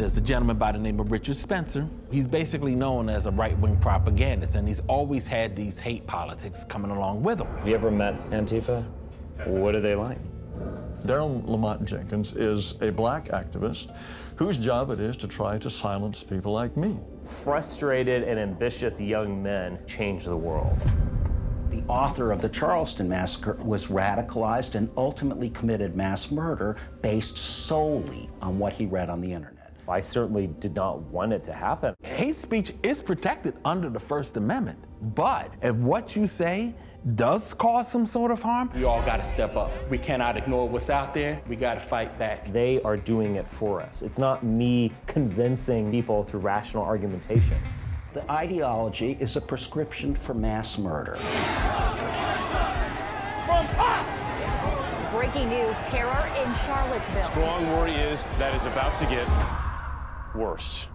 There's a gentleman by the name of Richard Spencer. He's basically known as a right-wing propagandist, and he's always had these hate politics coming along with him. Have you ever met Antifa? What are they like? Daryle Lamont Jenkins is a black activist whose job it is to try to silence people like me. Frustrated and ambitious young men change the world. The author of the Charleston Massacre was radicalized and ultimately committed mass murder based solely on what he read on the internet. I certainly did not want it to happen. Hate speech is protected under the First Amendment, but if what you say does cause some sort of harm, we all got to step up. We cannot ignore what's out there. We got to fight back. They are doing it for us. It's not me convincing people through rational argumentation. The ideology is a prescription for mass murder. From us! Breaking news terror in Charlottesville. Strong worry is that is about to get worse.